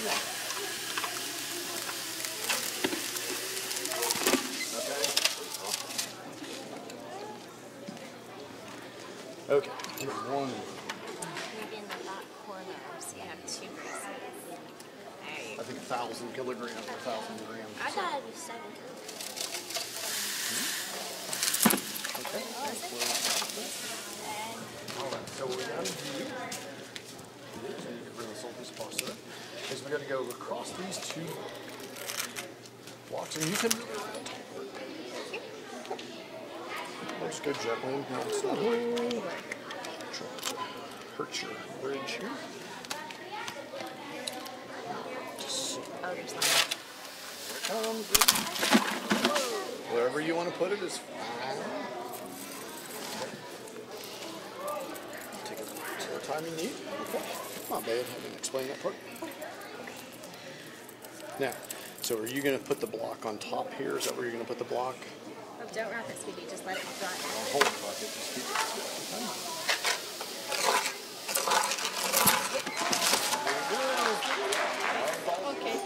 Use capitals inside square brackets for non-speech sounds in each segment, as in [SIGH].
fast or slow as you want. Okay. Okay. One. Maybe in the back corner, so you have two pieces. There you I think a thousand kilograms, a thousand grams. I thought it'd be seven kilograms. Okay. All right. So what we got to do is we get rid of this piece of pasta. Is we got to go across these two blocks, and you can. Let's go gently. It's not hurt. Your bridge here. Oh, there's not. comes. Wherever you want to put it is fine. Take it to the time you need. Okay. Come on, babe. I didn't explain that part. Now, so are you going to put the block on top here? Is that where you're going to put the block? Oh, don't wrap it, sweetie. Just let it dry. I'll hold the bucket. Just keep it. Okay.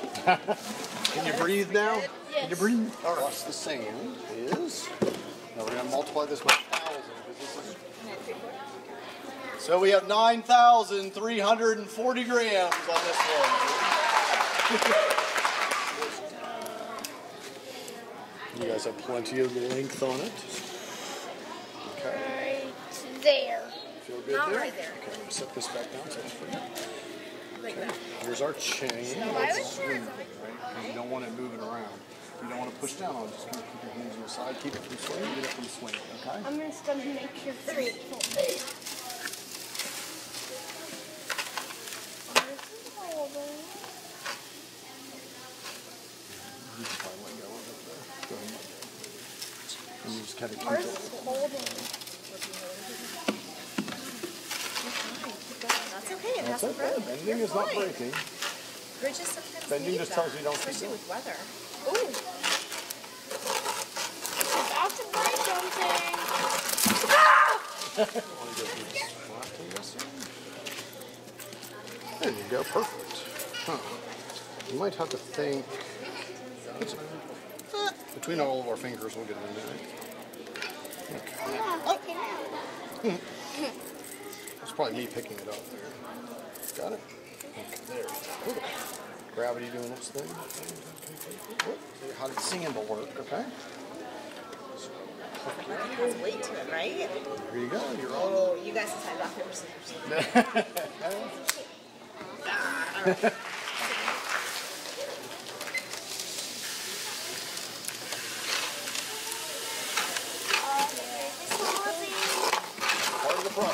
Can you breathe now? Can you breathe? All right. Plus the sand is. Now we're going to multiply this by 1,000 because this is So we have 9,340 grams on this one. You guys have plenty of length on it. Okay. Right there. Feel good Not there? right there. Okay, let me set this back down so it's free. Like that. Here's our chain. why Let's would you- it, right? And you don't want it moving around. You don't want to push down on it. Just kind of keep your hands on the side. Keep it from swinging. Get it from swinging, okay? I'm just gonna make sure three. You can probably let go of it there. Go ahead and let go. And you just kind of keep Where's it. holding? That's okay. It That's has to okay. Bending is not breaking. Bridges sometimes Bending just tells you don't especially with weather. Ooh. About to break something. Want to go through this flat to this end? There you go. Perfect. Huh. You might have to think. It's, eh, between all of our fingers, we'll get it in there. Okay. It's probably me picking it up there. Got it? Okay, there. we. Gravity doing its thing. How did sand will work, okay? It has weight to it, right? Here you go. You're all. Oh, you guys decide rock, paper, scissors. Part of the process.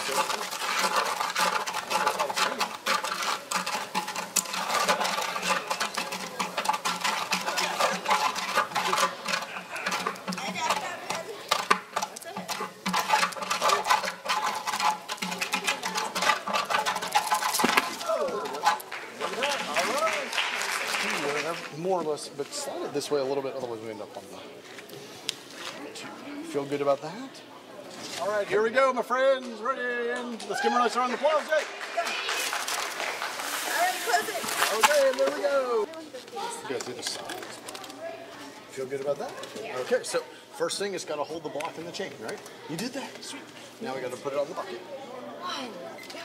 More or less, but slide it this way a little bit, otherwise we end up on the. Feel good about that? All right, here we go, my friends. Ready? And the skimmer nuts are on the plaza. All right, close it. Okay, and there we go. Go through the sides. Feel good about that? Yeah. Okay, so first thing is got to hold the block in the chain, right? You did that. Sweet. Now we got to put it on the bucket. One, go.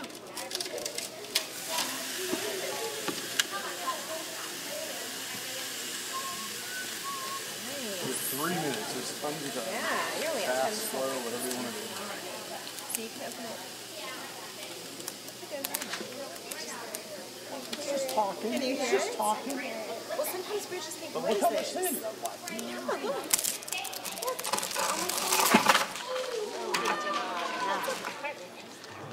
With three minutes, it's tons of time. Yeah, you only have ten Fast, slow, whatever you want to do. So you can open it. Just talking. Can you It's hear just talking. Well, sometimes bridges make But look how much noises. sand you got left. Yeah, look.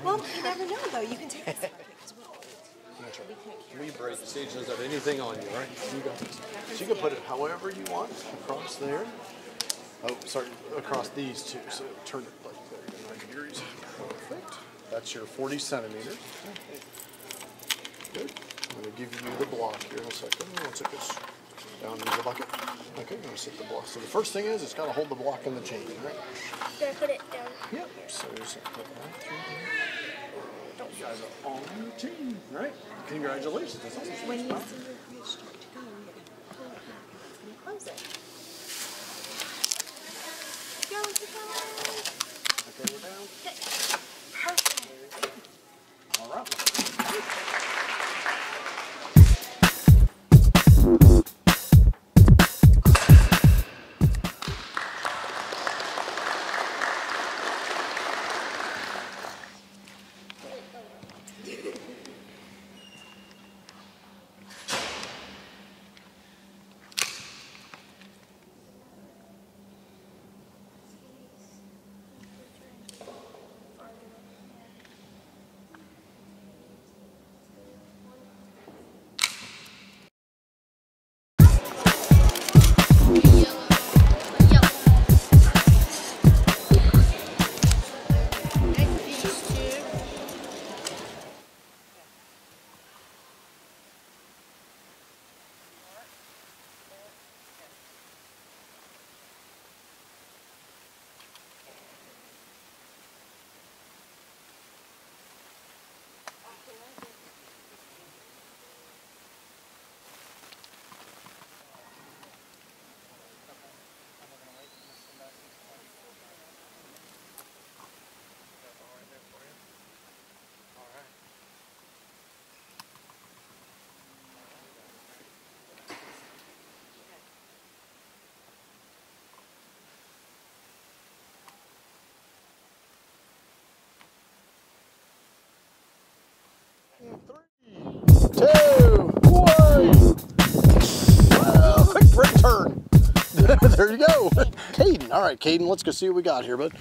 Well, you never know though. You can take this as well. We break Sage doesn't have anything on you, right? You got this. So you can put it however you want across there. Oh, sorry, across these two. So turn it like there, 90 degrees. Perfect. That's your 40 centimeters. Good. I'm going to give you the block here in a second. Once it gets down into the bucket. Okay, I'm going to set the block. So the first thing is it's got to hold the block in the chain, right? Gonna put it down. Yep. So just put that through there. guys are on the team, right? Congratulations. That's awesome. When you see your fish start to go, you're going to pull it back. It's going close it. Go. Okay, we're down. Okay. Two, one. [LAUGHS] Well, quick turn. [LAUGHS] there you go. [LAUGHS] Caden. All right, Caden, let's go see what we got here, bud.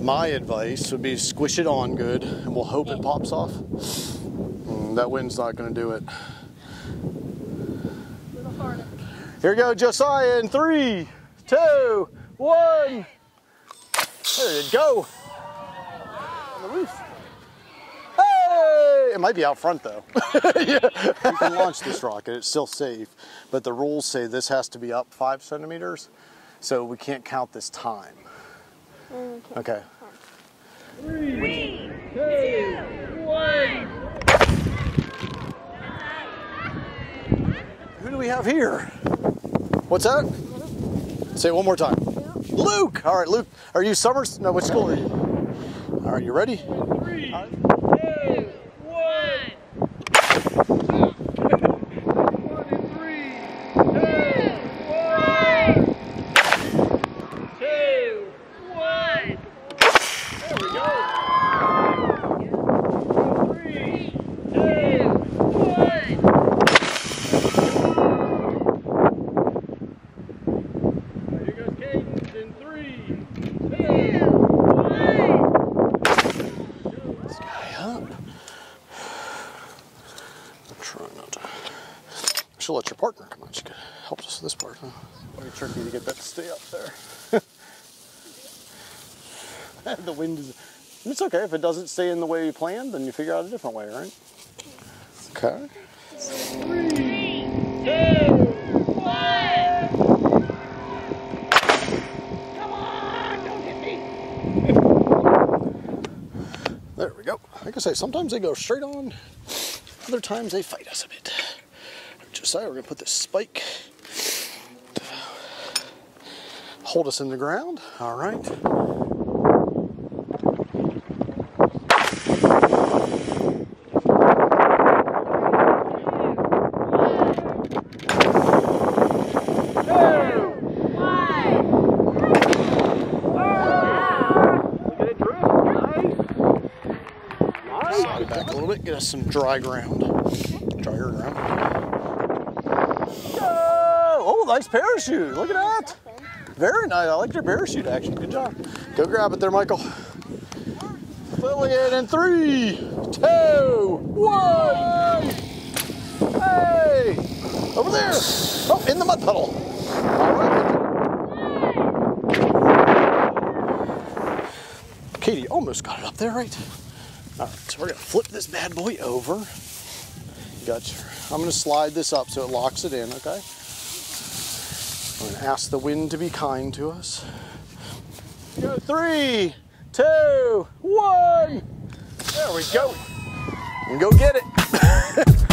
My advice would be squish it on good, and we'll hope it pops off. Mm, that wind's not going to do it. Here we go, Josiah, in three, two, one. There you go. On the roof. Hey! It might be out front though. yeah. [LAUGHS] You can launch this rocket, it's still safe, but the rules say this has to be up five centimeters, so we can't count this time. Mm, okay. Who do we have here? What's that? Say it one more time. Luke! All right, Luke, are you Summers? No, what school are you? All right, you ready? Three, two, one. One and three, two, one. Two, one. There we go. Three, two, one. Here goes Cadence in three, two, one. This guy up. I'm trying not to. I should let your partner come on. She could help us with this part, huh? Very tricky to get that to stay up there. [LAUGHS] the wind is. It's okay if it doesn't stay in the way you planned, then you figure out a different way, right? Okay. Three, two, one. Come on, don't hit me. There we go. Like I say, sometimes they go straight on, other times they fight us a bit. Josiah, we're gonna put this spike hold us in the ground. All right. Look at it drift. Nice. Nice. Slide it some dry ground. Drier ground. Oh, oh, nice parachute. Look at that. Very nice. I like your parachute action. Good job. Go grab it there, Michael. Filling it in three, two, one. Hey! Over there. Oh, in the mud puddle. All right. Katie almost got it up there, right? Right, so we're gonna flip this bad boy over. Gotcha. I'm gonna slide this up so it locks it in, okay? I'm gonna ask the wind to be kind to us. Go three, two, one. There we go. And go get it. [LAUGHS]